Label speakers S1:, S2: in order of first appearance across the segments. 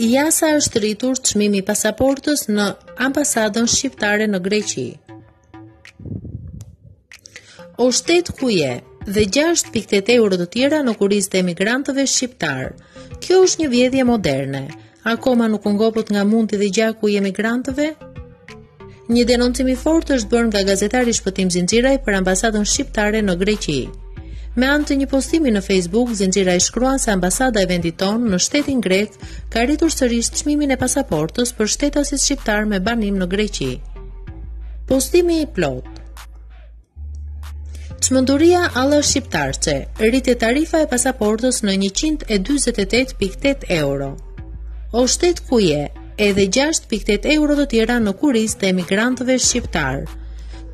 S1: Ja sa është rritur çmimi i pasaportës në ambasadën shqiptare në Greqi. O shtet ku je? Dhe 6.8 euro të tjera në kurriz të emigrantëve shqiptarë. Kjo është një vjedhje moderne. Akoma nuk u ngopët nga mundi dhe gjaku i emigrantëve? Një denoncim i fortë është bërë nga gazetari Shpëtim Zinxhiraj për ambasadën shqiptare në Greqi. Me anë të një postimi në Facebook, Zinxhiraj shkruan se ambasada e vendit tonë në shtetin grek ka rritur sërish çmimin e pasaportës për shtetasit shqiptarë me banim në Greqi. Postimi i plotë. Çmenduria alla shqiptarçe, rritet tarifa e pasaportës në 148.8 euro. O shtet ku je, edhe 6.8 euro të tjera në kurriz të emigrantëve shqiptarë.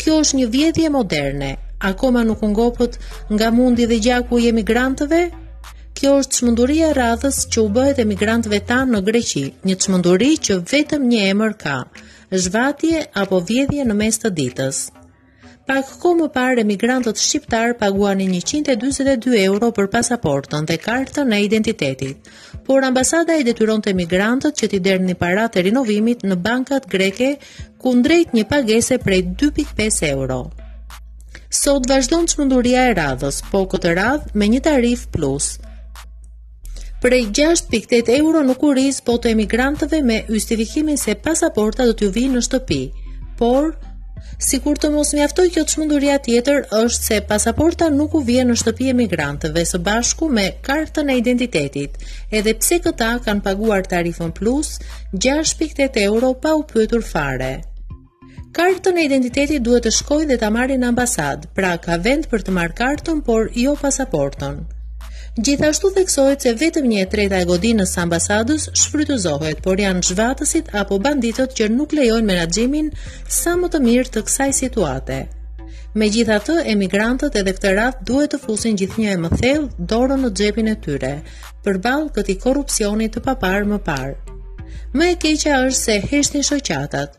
S1: Kjo është një vjedhje moderne, akoma nuk u ngopët nga mundi dhe gjaku i emigrantëve? Kjo është çmenduria e radhës që u bëhet emigrantëve tanë në Greqi, një çmenduri që vetëm një emër ka, zhvatje apo vjedhje në mes të ditës. Pak kohë më parë emigrantët shqiptarë paguanin 142 euro për pasaportën dhe kartën e identitetit, por ambasada i detyronte emigrantët që t'i derdhnin paratë e rinovimit në bankat greke kundrejt një pagese prej 2.5 euro. Sot vazhdon çmenduria e radhës, po këtë radhë me një tarifë plus. Prej 6.8 euro në kurriz po të emigrantëve me justifikimin se pasaporta do t'ju vijë në shtëpi. Por, sikur të mos mjaftojë kjo, çmenduria tjetër, është se pasaporta nuk u vjen në shtëpi emigrantëve së bashku me kartën e identitetit, edhe pse këta kanë paguar tarifën plus 6.8 euro pa u pyetur fare. Kartën e identitetit duhet të shkojnë dhe ta marrin në ambasadë, pra ka vend për të marrë kartën, por jo pasaportën. Gjithashtu theksohet se vetëm një e treta e godinës së ambasadës shfrytëzohet, por janë zhvatësit apo banditët që nuk lejojnë menaxhimin sa më të mirë të kësaj situate. Megjithatë, emigrantët edhe këtë radhë duhet të fusin gjithnjë e më thellë dorën në xhepin e tyre, përballë këtij korrupsioni të paparë më parë. Më e keqja është se heshtin shoqatat,